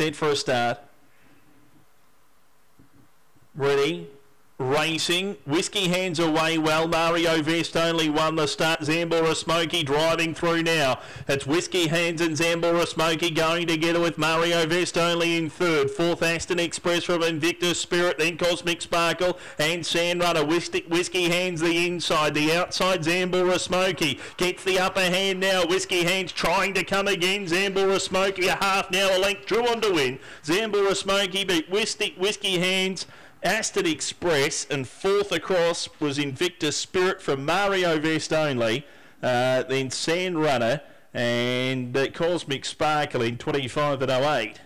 A start. Ready. Racing, Whiskey hands away well. Mario Vest only won the start. Zambora Smoky driving through now. It's Whiskey hands and Zambora Smoky going together with Mario Vest only in third. Fourth Aston Express from Invictus Spirit, then Cosmic Sparkle and Sand Runner. Whiskey, Whiskey hands the inside, the outside. Zambora Smoky gets the upper hand now. Whiskey hands trying to come again. Zambora Smoky a half now a length drew on to win. Zambora Smoky beat Whiskey, Whiskey hands. Aston Express, and fourth across was Invictus Spirit from Mario Vest only. Uh, then Sand Runner and uh, Cosmic Sparkle in 25 and 08.